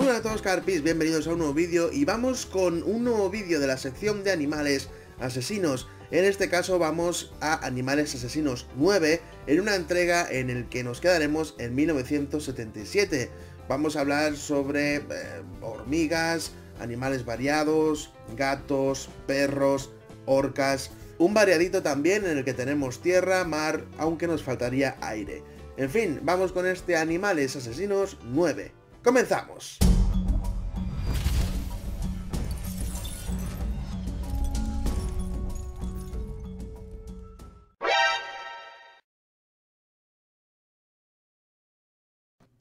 Hola a todos Carpis, bienvenidos a un nuevo vídeo y vamos con un nuevo vídeo de la sección de animales asesinos. En este caso vamos a Animales Asesinos 9 en una entrega en el que nos quedaremos en 1977. Vamos a hablar sobre eh, hormigas, animales variados, gatos, perros, orcas, un variadito también en el que tenemos tierra, mar, aunque nos faltaría aire. En fin, vamos con este Animales Asesinos 9. ¡Comenzamos!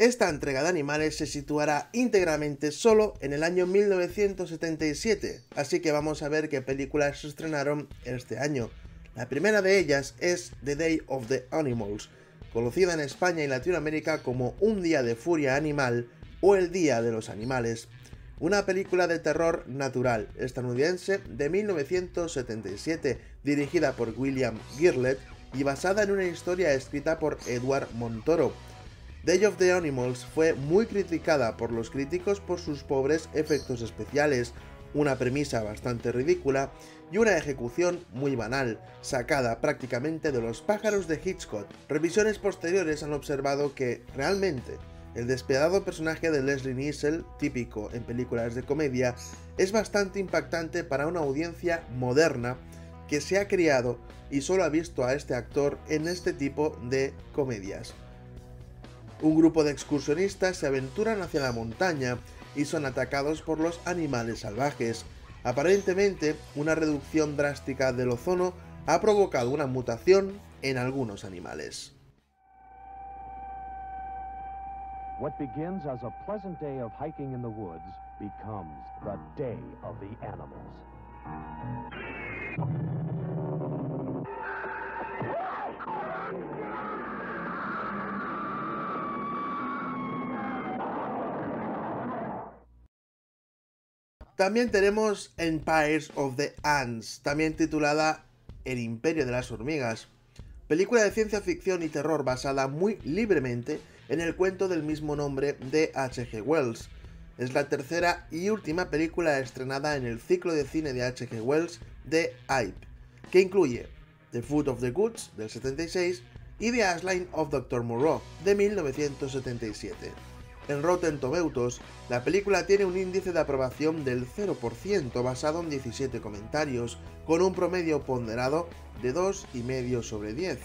Esta entrega de animales se situará íntegramente solo en el año 1977, así que vamos a ver qué películas se estrenaron este año. La primera de ellas es The Day of the Animals, conocida en España y Latinoamérica como Un Día de Furia Animal o El Día de los Animales, una película de terror natural estadounidense de 1977 dirigida por William Girlet y basada en una historia escrita por Edward Montoro Day of the Animals fue muy criticada por los críticos por sus pobres efectos especiales, una premisa bastante ridícula y una ejecución muy banal, sacada prácticamente de los pájaros de Hitchcock. Revisiones posteriores han observado que, realmente, el despiadado personaje de Leslie Nielsen, típico en películas de comedia, es bastante impactante para una audiencia moderna que se ha criado y solo ha visto a este actor en este tipo de comedias. Un grupo de excursionistas se aventuran hacia la montaña y son atacados por los animales salvajes. Aparentemente, una reducción drástica del ozono ha provocado una mutación en algunos animales. También tenemos Empires of the Ants, también titulada El Imperio de las Hormigas, película de ciencia ficción y terror basada muy libremente en el cuento del mismo nombre de H.G. Wells. Es la tercera y última película estrenada en el ciclo de cine de H.G. Wells de Hype, que incluye The Foot of the Goods del 76 y The Asline of Dr. Moreau de 1977. En Rotten Tomatoes, la película tiene un índice de aprobación del 0% basado en 17 comentarios, con un promedio ponderado de 2,5 sobre 10.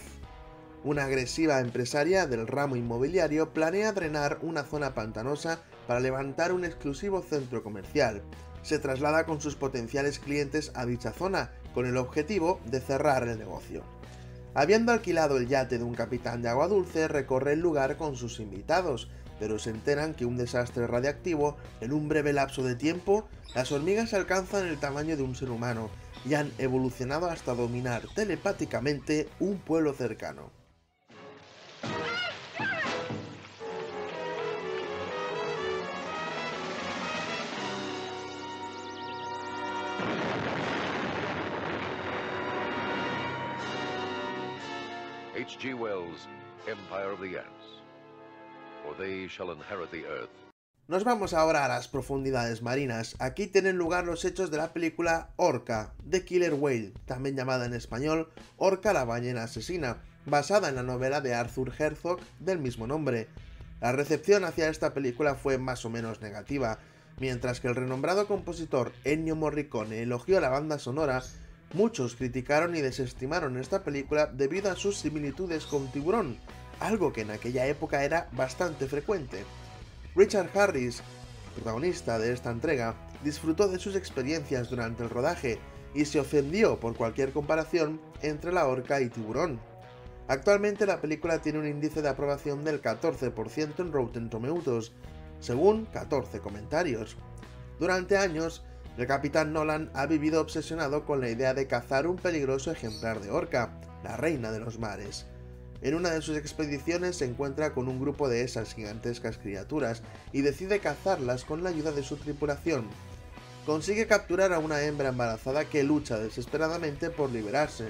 Una agresiva empresaria del ramo inmobiliario planea drenar una zona pantanosa para levantar un exclusivo centro comercial. Se traslada con sus potenciales clientes a dicha zona, con el objetivo de cerrar el negocio. Habiendo alquilado el yate de un capitán de agua dulce, recorre el lugar con sus invitados, pero se enteran que un desastre radiactivo, en un breve lapso de tiempo, las hormigas alcanzan el tamaño de un ser humano y han evolucionado hasta dominar telepáticamente un pueblo cercano. H.G. Wells, Empire of the Ants. Nos vamos ahora a las profundidades marinas. Aquí tienen lugar los hechos de la película Orca, The Killer Whale, también llamada en español Orca la ballena asesina, basada en la novela de Arthur Herzog del mismo nombre. La recepción hacia esta película fue más o menos negativa, mientras que el renombrado compositor Ennio Morricone elogió la banda sonora, muchos criticaron y desestimaron esta película debido a sus similitudes con Tiburón, algo que en aquella época era bastante frecuente. Richard Harris, protagonista de esta entrega, disfrutó de sus experiencias durante el rodaje y se ofendió por cualquier comparación entre la orca y tiburón. Actualmente la película tiene un índice de aprobación del 14% en Rotten Tomatoes, según 14 comentarios. Durante años, el capitán Nolan ha vivido obsesionado con la idea de cazar un peligroso ejemplar de orca, la reina de los mares. En una de sus expediciones se encuentra con un grupo de esas gigantescas criaturas y decide cazarlas con la ayuda de su tripulación. Consigue capturar a una hembra embarazada que lucha desesperadamente por liberarse,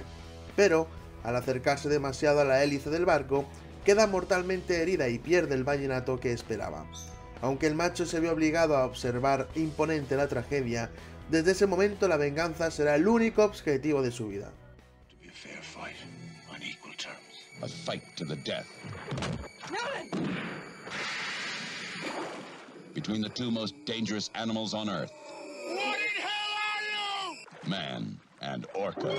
pero, al acercarse demasiado a la hélice del barco, queda mortalmente herida y pierde el vallenato que esperaba. Aunque el macho se ve obligado a observar imponente la tragedia, desde ese momento la venganza será el único objetivo de su vida. A fight to the death. Between the two most dangerous animals on Earth. What in hell are you? Man and Orca.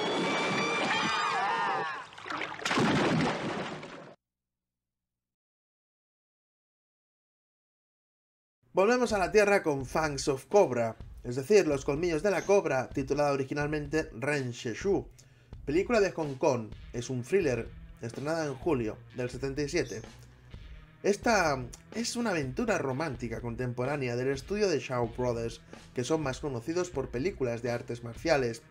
Volvemos a la Tierra con Fangs of Cobra, es decir, Los Colmillos de la Cobra, titulada originalmente Ren Sheshu. Película de Hong Kong, es un thriller, estrenada en julio del 77. Esta es una aventura romántica contemporánea del estudio de Shaw Brothers, que son más conocidos por películas de artes marciales.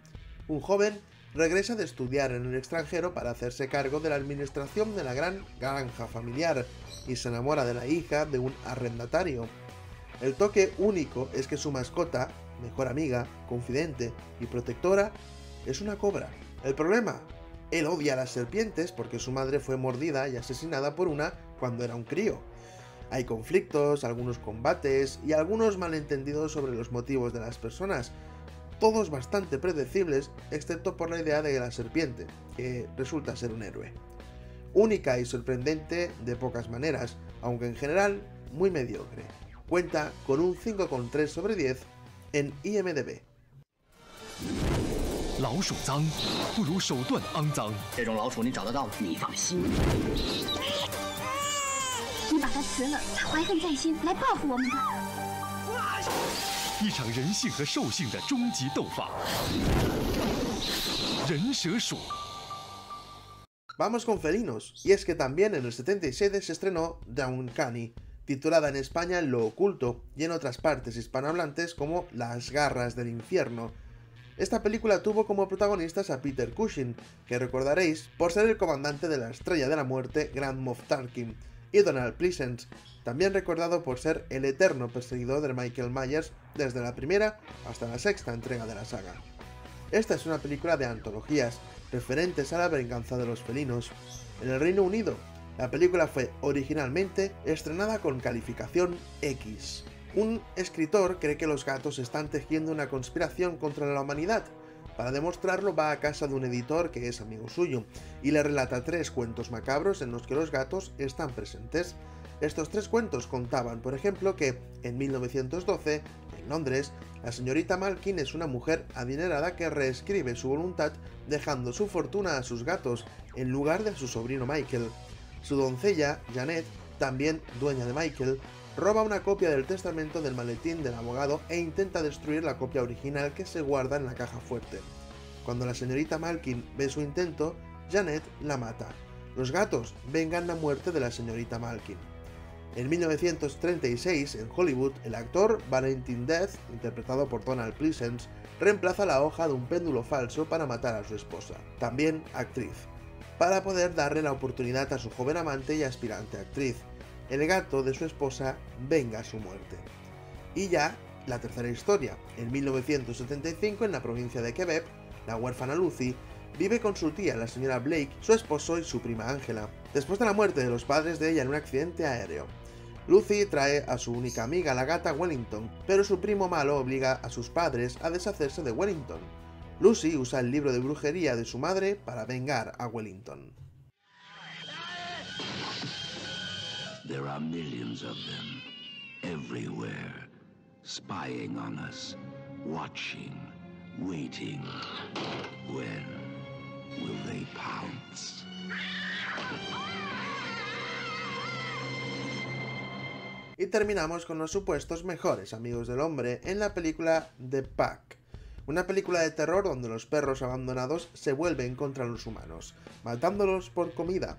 Un joven regresa de estudiar en el extranjero para hacerse cargo de la administración de la gran granja familiar y se enamora de la hija de un arrendatario. El toque único es que su mascota, mejor amiga, confidente y protectora, es una cobra. El problema, él odia a las serpientes porque su madre fue mordida y asesinada por una cuando era un crío. Hay conflictos, algunos combates y algunos malentendidos sobre los motivos de las personas, todos bastante predecibles, excepto por la idea de la serpiente, que resulta ser un héroe. Única y sorprendente de pocas maneras, aunque en general muy mediocre. Cuenta con un 5,3 sobre 10 en IMDB. 老鼠脏，不如手段肮脏。这种老鼠你找得到？你放心。你把它辞了，它怀恨在心，来报复我们的。一场人性和兽性的终极斗法。人蛇鼠。Vamos con felinos, y es que también en el 77 se estrenó Down Uncanny, titulada en España Lo Oculto y en otras partes hispanohablantes como Las Garras del Infierno. esta película tuvo como protagonistas a Peter Cushing, que recordaréis por ser el comandante de la Estrella de la Muerte Grand Moff Tarkin, y Donald Pleasence, también recordado por ser el eterno perseguidor de Michael Myers desde la primera hasta la sexta entrega de la saga. Esta es una película de antologías, referentes a la venganza de los felinos. En el Reino Unido, la película fue originalmente estrenada con calificación X. Un escritor cree que los gatos están tejiendo una conspiración contra la humanidad. Para demostrarlo va a casa de un editor que es amigo suyo y le relata tres cuentos macabros en los que los gatos están presentes. Estos tres cuentos contaban, por ejemplo, que en 1912, en Londres, la señorita Malkin es una mujer adinerada que reescribe su voluntad dejando su fortuna a sus gatos en lugar de su sobrino Michael. Su doncella, Janet, también dueña de Michael, roba una copia del testamento del maletín del abogado e intenta destruir la copia original que se guarda en la caja fuerte. Cuando la señorita Malkin ve su intento, Janet la mata. Los gatos vengan la muerte de la señorita Malkin. En 1936, en Hollywood, el actor Valentin Death, interpretado por Donald Pleasence, reemplaza la hoja de un péndulo falso para matar a su esposa, también actriz para poder darle la oportunidad a su joven amante y aspirante actriz. El gato de su esposa venga a su muerte. Y ya, la tercera historia. En 1975, en la provincia de Quebec, la huérfana Lucy vive con su tía, la señora Blake, su esposo y su prima Angela, después de la muerte de los padres de ella en un accidente aéreo. Lucy trae a su única amiga, la gata Wellington, pero su primo malo obliga a sus padres a deshacerse de Wellington. Lucy usa el libro de brujería de su madre para vengar a Wellington. There are millions of them everywhere, spying on us, watching, waiting. When will they pounce? Y terminamos con los supuestos mejores amigos del hombre en la película The Pack, una película de terror donde los perros abandonados se vuelven contra los humanos, matándolos por comida.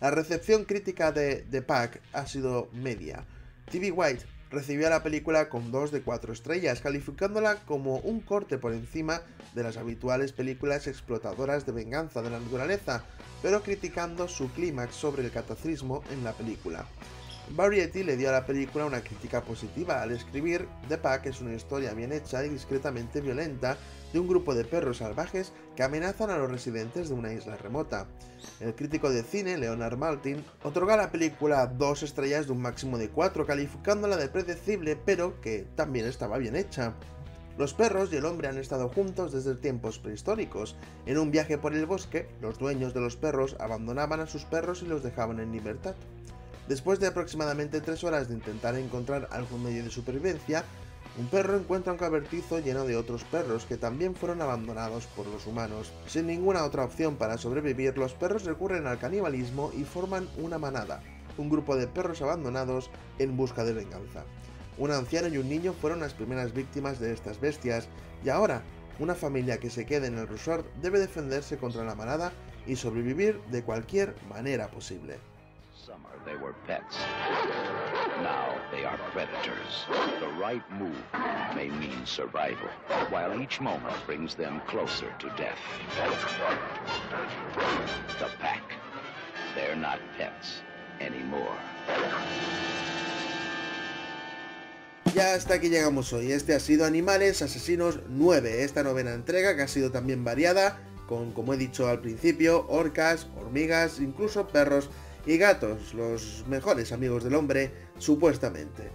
La recepción crítica de The Pack ha sido media. TV White recibió la película con 2 de 4 estrellas, calificándola como un corte por encima de las habituales películas explotadoras de venganza de la naturaleza, pero criticando su clímax sobre el cataclismo en la película. Variety le dio a la película una crítica positiva al escribir The Pack es una historia bien hecha y discretamente violenta de un grupo de perros salvajes que amenazan a los residentes de una isla remota. El crítico de cine, Leonard Maltin, otorga a la película dos estrellas de un máximo de cuatro, calificándola de predecible, pero que también estaba bien hecha. Los perros y el hombre han estado juntos desde tiempos prehistóricos. En un viaje por el bosque, los dueños de los perros abandonaban a sus perros y los dejaban en libertad. Después de aproximadamente tres horas de intentar encontrar algún medio de supervivencia, un perro encuentra un cabertizo lleno de otros perros que también fueron abandonados por los humanos. Sin ninguna otra opción para sobrevivir, los perros recurren al canibalismo y forman una manada, un grupo de perros abandonados en busca de venganza. Un anciano y un niño fueron las primeras víctimas de estas bestias, y ahora, una familia que se quede en el resort debe defenderse contra la manada y sobrevivir de cualquier manera posible. Now they are predators. The right move may mean survival, while each moment brings them closer to death. The pack. They're not pets anymore. Ya hasta aquí llegamos hoy. Este ha sido Animales Asesinos 9, esta novena entrega que ha sido también variada, con, como he dicho al principio, orcas, hormigas, incluso perros y gatos, los mejores amigos del hombre, supuestamente.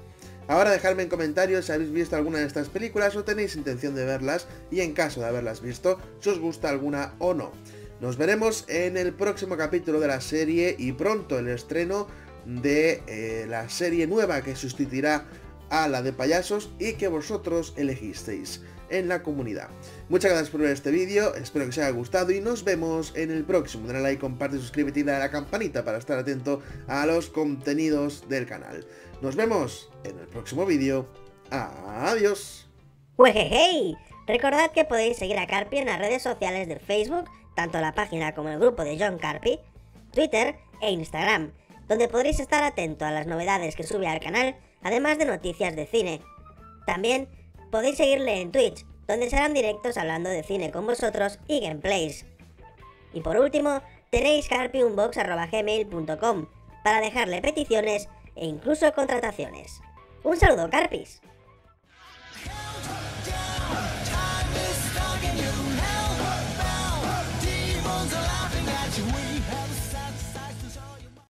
Ahora dejadme en comentarios si habéis visto alguna de estas películas o tenéis intención de verlas y en caso de haberlas visto, si os gusta alguna o no. Nos veremos en el próximo capítulo de la serie y pronto el estreno de eh, la serie nueva que sustituirá a la de payasos y que vosotros elegisteis en la comunidad. Muchas gracias por ver este vídeo, espero que os haya gustado y nos vemos en el próximo. Dale like, comparte, suscríbete y dale a la campanita para estar atento a los contenidos del canal. Nos vemos en el próximo vídeo. Adiós. ¡Hey! Recordad que podéis seguir a Carpi en las redes sociales de Facebook, tanto la página como el grupo de John Carpi, Twitter e Instagram, donde podréis estar atento a las novedades que sube al canal además de noticias de cine. También podéis seguirle en Twitch, donde serán directos hablando de cine con vosotros y gameplays. Y por último, tenéis carpiunbox.gmail.com para dejarle peticiones e incluso contrataciones. Un saludo, Carpis.